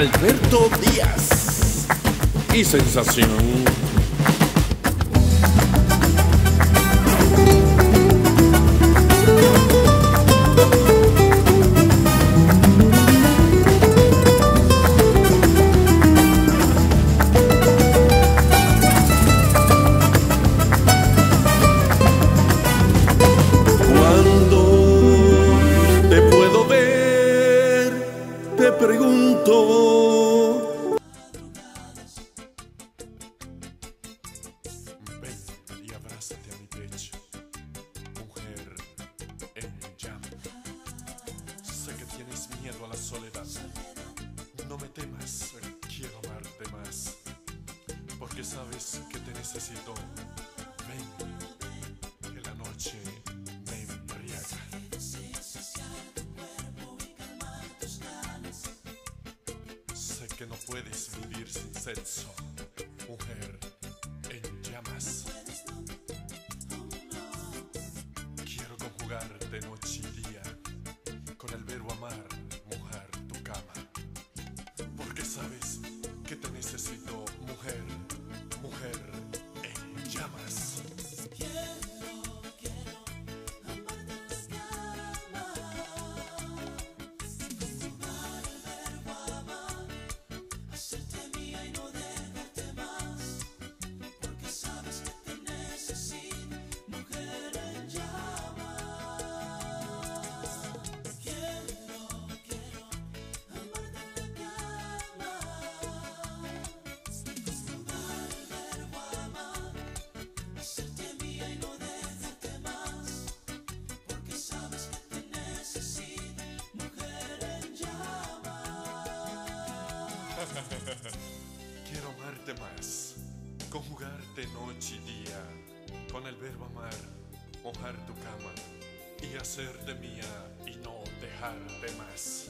Alberto Díaz y Sensación. Soledad. No me temas, quiero amarte más. Porque sabes que te necesito. Ven, que la noche me embriaga. Sé que no puedes vivir sin sexo, mujer en llamas. Quiero conjugarte noche Quiero amarte más, conjugarte noche y día con el verbo amar, mojar tu cama y hacerte mía y no dejarte más.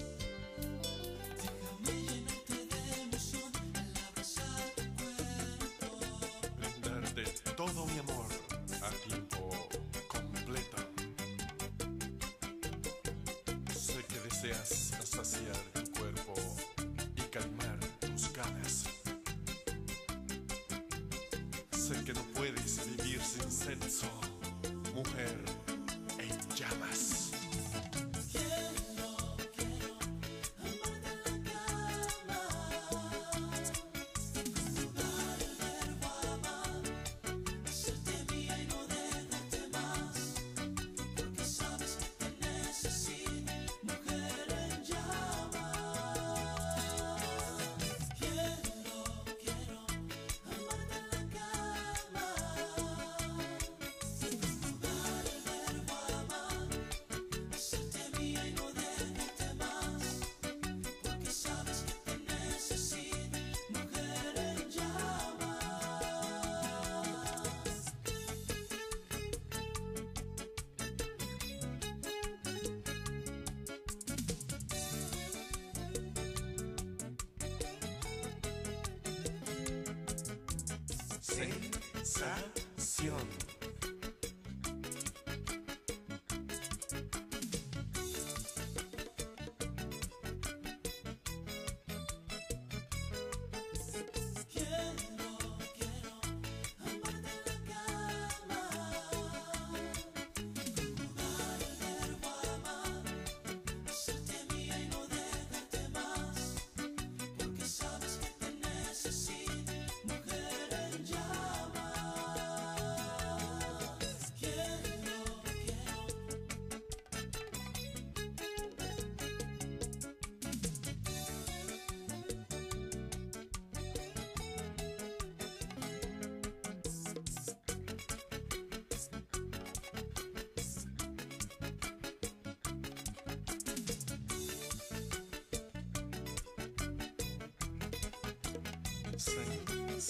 Brindarte todo mi amor a tiempo completo. Sé que deseas saciar vivir Sensación.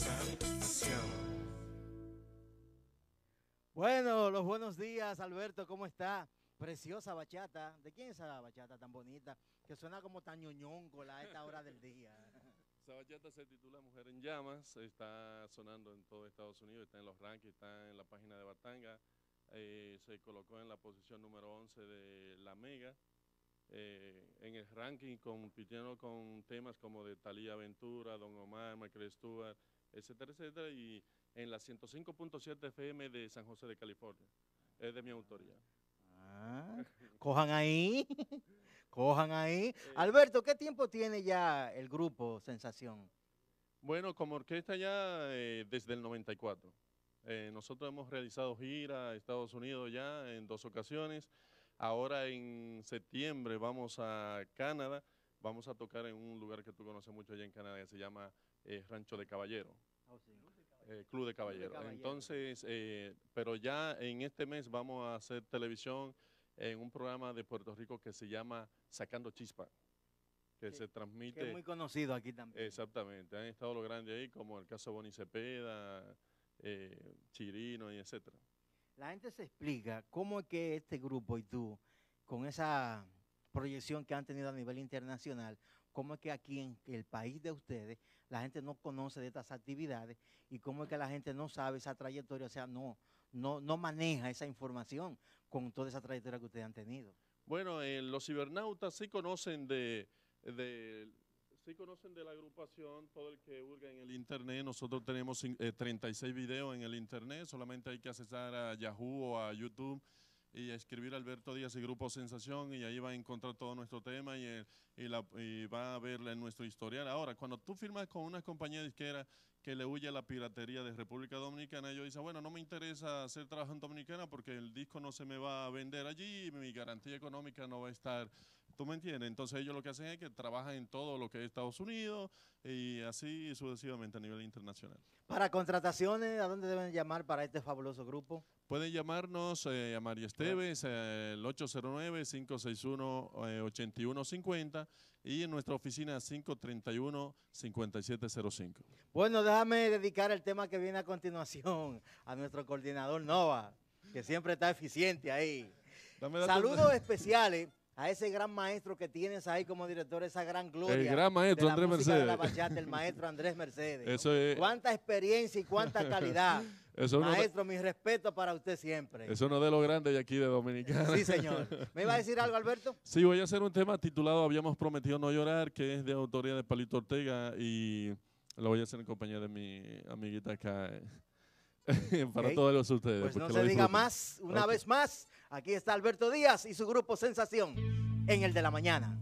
Sensación. Bueno, los buenos días, Alberto, ¿cómo está? Preciosa bachata. ¿De quién es esa bachata tan bonita? Que suena como tan ñoñongola a esta hora del día. Esa bachata se titula Mujer en Llamas, está sonando en todo Estados Unidos, está en los rankings, está en la página de Batanga, eh, se colocó en la posición número 11 de La Mega eh, en el ranking compitiendo con temas como de Talía Ventura, Don Omar, Michael Stewart, etcétera, etcétera, y en la 105.7 FM de San José de California. Es de mi autoría. Ah, cojan ahí, cojan ahí. Alberto, ¿qué tiempo tiene ya el grupo Sensación? Bueno, como orquesta ya eh, desde el 94. Eh, nosotros hemos realizado gira a Estados Unidos ya en dos ocasiones. Ahora en septiembre vamos a Canadá. Vamos a tocar en un lugar que tú conoces mucho allá en Canadá que se llama eh, Rancho de Caballero. Eh, Club de Caballero. Caballero. Entonces, eh, pero ya en este mes vamos a hacer televisión en un programa de Puerto Rico que se llama Sacando Chispa, que se Que transmite. es muy conocido aquí también. Exactamente, han estado los grandes ahí, como el caso Boni Cepeda, eh, Chirino y etcétera. La gente se explica cómo es que este grupo y tú, con esa proyección que han tenido a nivel internacional, cómo es que aquí en el país de ustedes la gente no conoce de estas actividades y cómo es que la gente no sabe esa trayectoria, o sea, no, no, no maneja esa información con toda esa trayectoria que ustedes han tenido. Bueno, eh, los cibernautas sí conocen de, sí conocen de la agrupación, todo el que hurga en el internet. Nosotros tenemos cin- eh, 36 videos en el internet, solamente hay que accesar a Yahoo o a YouTube y a escribir Alberto Díaz y Grupo Sensación y ahí va a encontrar todo nuestro tema y, va a ver en nuestro historial. Ahora, cuando tú firmas con una compañía disquera que le huye a la piratería de República Dominicana, ellos dicen, bueno, no me interesa hacer trabajo en Dominicana porque el disco no se me va a vender allí y mi garantía económica no va a estar, ¿tú me entiendes? Entonces ellos lo que hacen es que trabajan en todo lo que es Estados Unidos y así sucesivamente a nivel internacional. Para contrataciones, ¿a dónde deben llamar para este fabuloso grupo? Pueden llamarnos eh, a María Esteves, eh, el 809-561-8150 y en nuestra oficina 531-5705. Bueno, déjame dedicar el tema que viene a continuación a nuestro coordinador Nova, que siempre está eficiente ahí. Saludos especiales a ese gran maestro que tienes ahí como director, esa gran gloria. El gran maestro de la Andrés música de la Mercedes. bachata, el maestro Andrés Mercedes. Eso es, Cuánta experiencia y cuánta calidad. Eso es uno de- Maestro, mi respeto para usted siempre. eso es uno de los grandes de aquí de Dominicana. Sí, señor. ¿Me iba a decir algo, Alberto? Sí, voy a hacer un tema titulado Habíamos prometido no llorar, que es de autoría de Palito Ortega y lo voy a hacer en compañía de mi amiguita acá. eh, para Ok. todos los ustedes. Pues no se lo diga más. Una Ok. vez más, aquí está Alberto Díaz y su grupo Sensación en el de la mañana.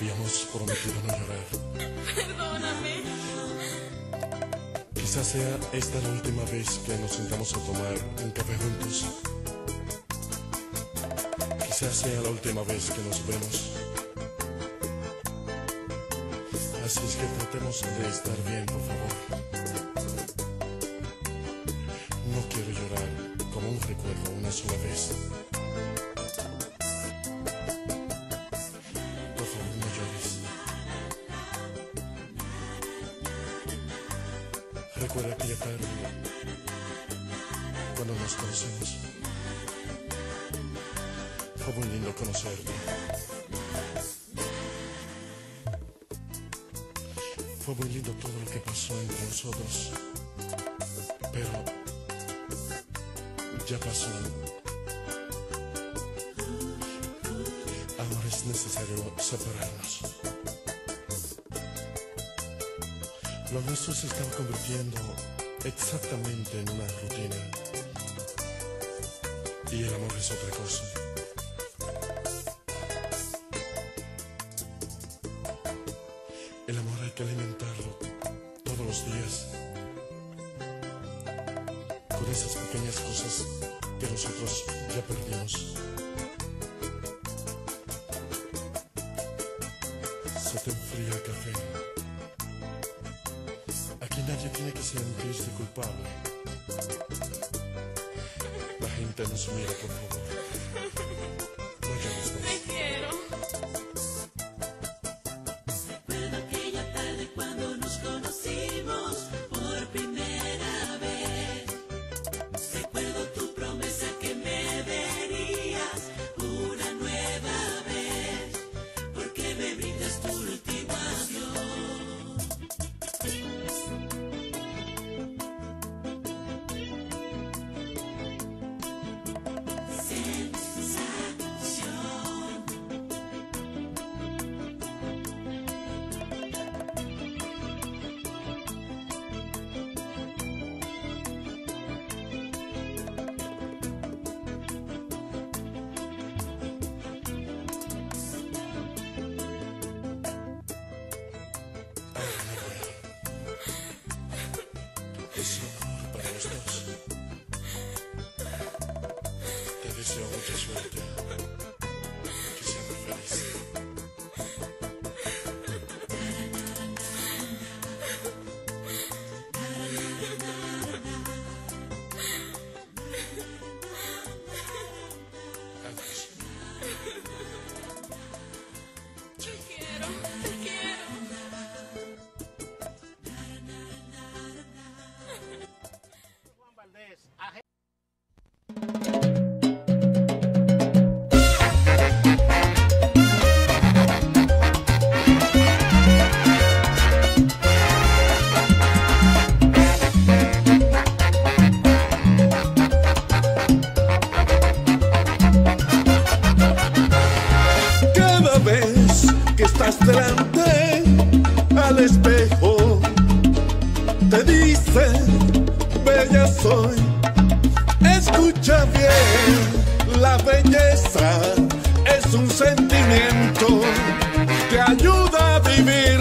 Habíamos prometido no llorar. Perdóname. Quizás sea esta la última vez que nos sentamos a tomar un café juntos. Quizás sea la última vez que nos vemos. Así es que tratemos de estar bien, por favor. No quiero llorar como un recuerdo una sola vez. Recuerda aquella tarde cuando nos conocemos. Fue muy lindo conocerte. Fue muy lindo todo lo que pasó entre nosotros. Pero ya pasó. Ahora es necesario separarnos. Lo nuestro se está convirtiendo exactamente en una rutina. Y el amor es otra cosa. La gente nos mira, por favor. delante al espejo te dice, bella soy. Escucha bien, la belleza es un sentimiento que ayuda a vivir.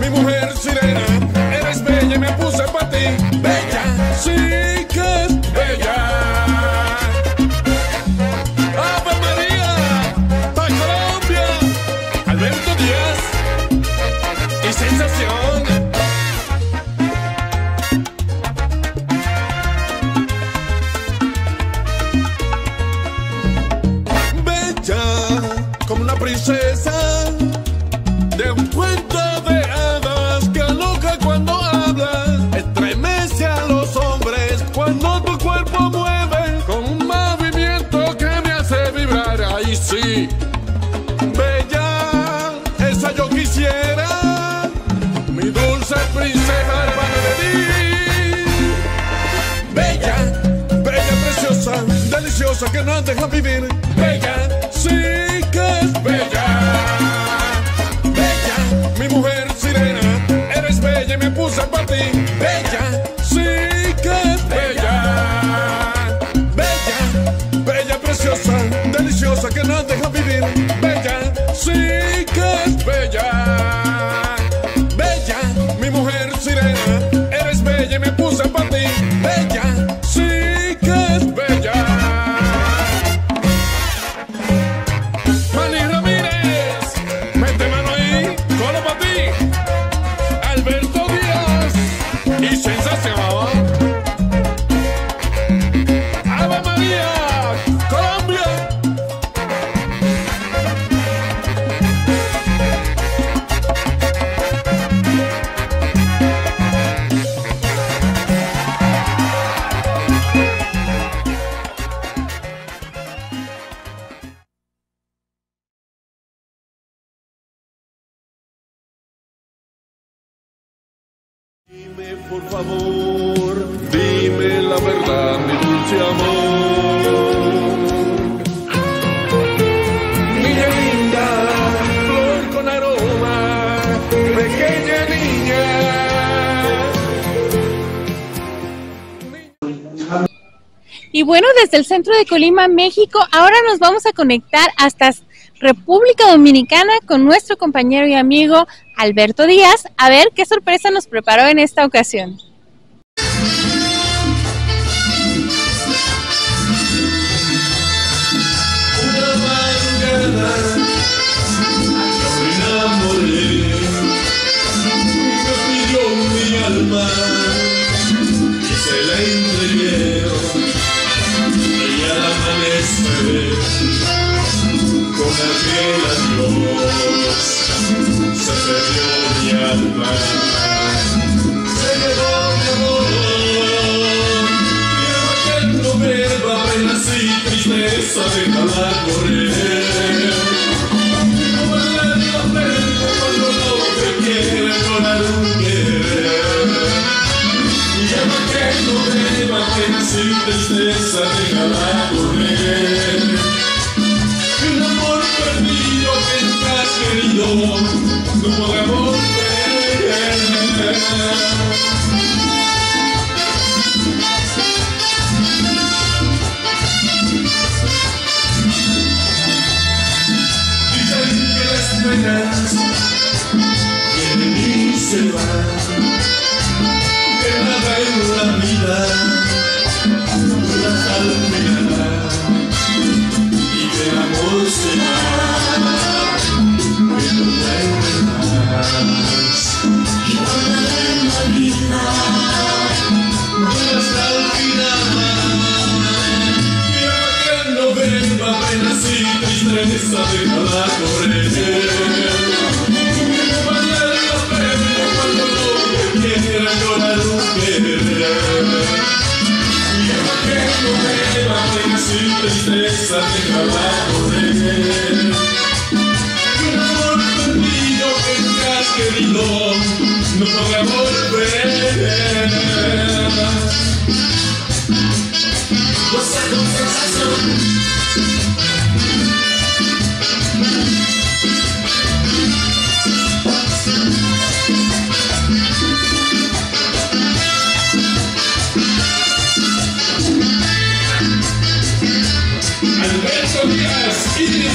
mi mujer sirena. Rosa, Cananda, Rambi favor, dime la verdad, mi dulce amor. Niña linda, flor con aroma, pequeña niña. Y bueno, desde el centro de Colima, México, ahora nos vamos a conectar hasta República Dominicana con nuestro compañero y amigo Alberto Díaz, a ver qué sorpresa nos preparó en esta ocasión. sabe calar por él. Silver. suerte que perdido que querido, no volver. sobie S i nie.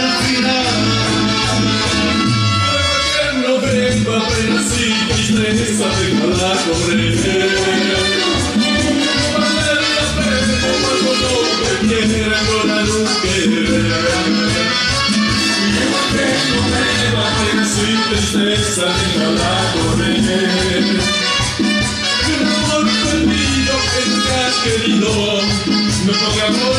al final. Que no vengo a pensar tristeza de la corriente. La luz que que no me tristeza ni hablar con él. Que no olvido que te has querido no pongamos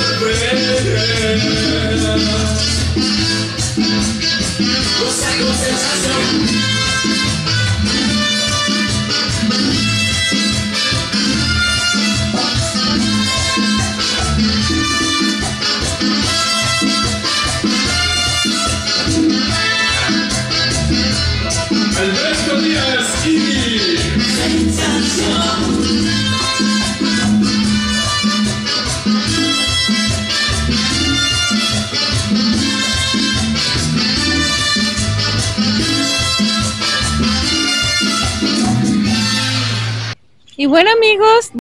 amigos.